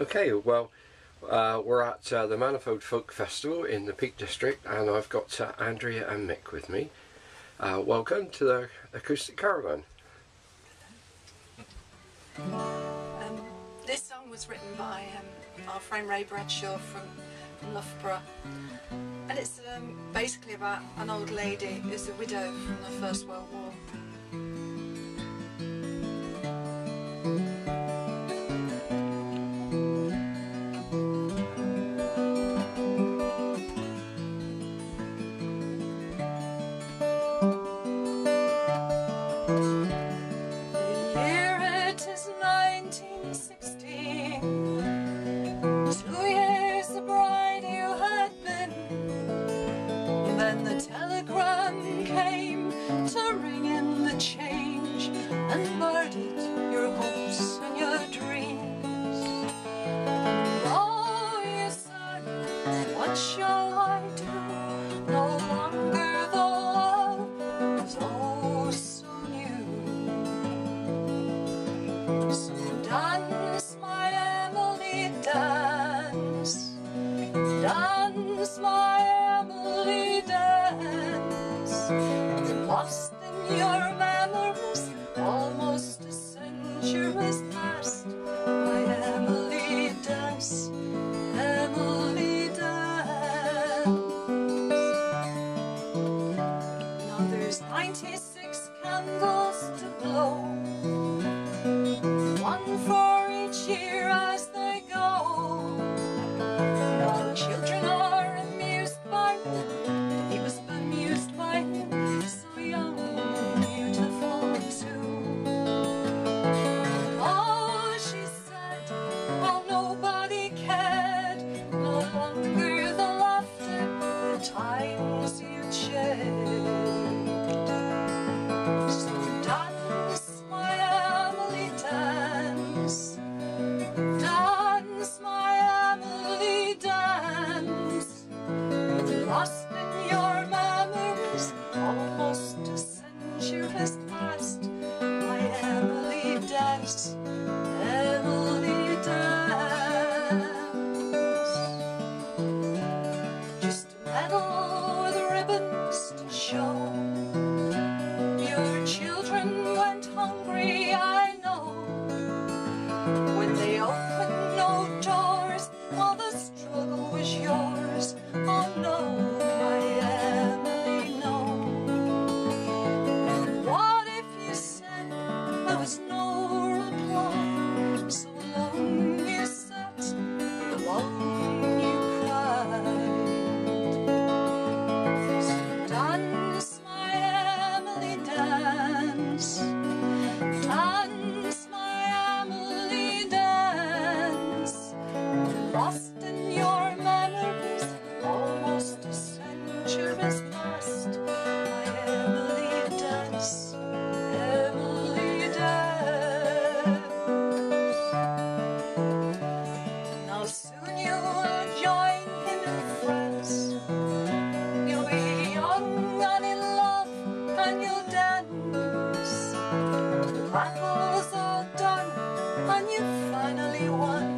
Okay, well, uh, we're at uh, the Manifold Folk Festival in the Peak District, and I've got uh, Andrea and Mick with me. Uh, welcome to the Acoustic Caravan. Um, this song was written by um, our friend Ray Bradshaw from, from Loughborough, and it's um, basically about an old lady who's a widow from the First World War. It is 1916. Two years bride you had been. Then the telegram came to ring in the change and Lost in your memories, almost a century has passed. My Emily, dance. Emily, dance. Now there's 96 candles to blow finally won.